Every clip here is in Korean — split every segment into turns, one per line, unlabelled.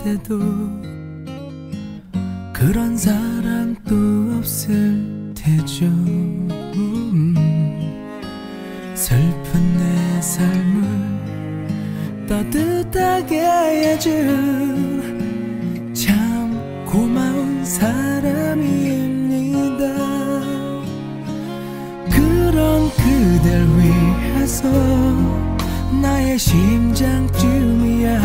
태어난데도 그런 또 없을 테죠. 음, 슬픈 내 삶을 따뜻하게 해준 참 고마운 사람입니다. 그런 그댈 위해서 나의 심장쯤이야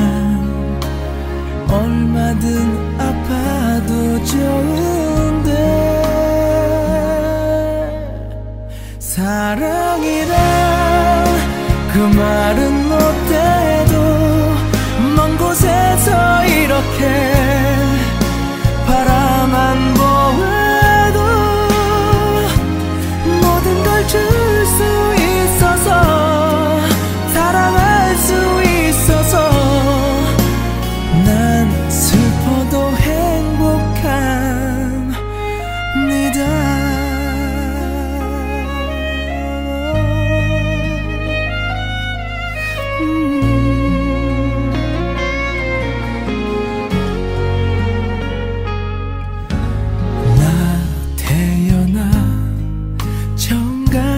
얼마든 아파도 좋은데 사랑이란 그 말은 못해도 먼 곳에서 이렇게 바라만 보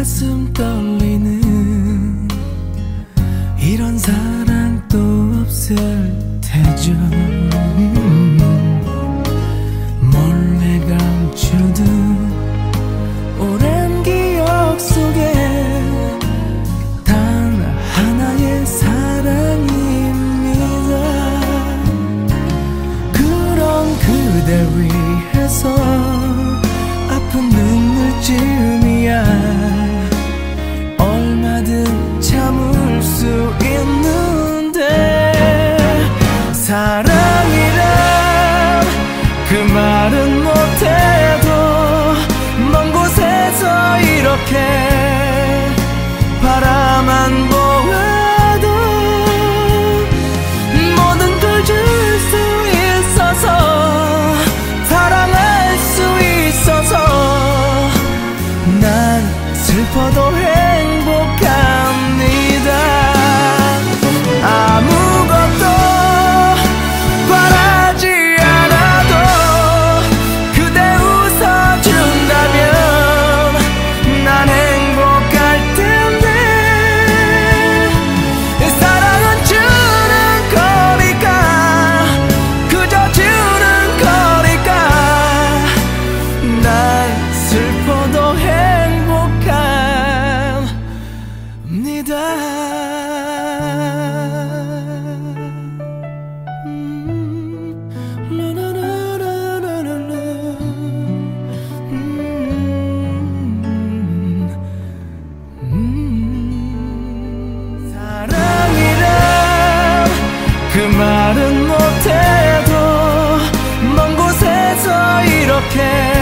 가슴 떨리는 이런 사랑 또 없을 테죠 음. 몰래 감추둔 오랜 기억 속에 단 하나의 사랑입니다 그런 그댈 위 슬퍼도 이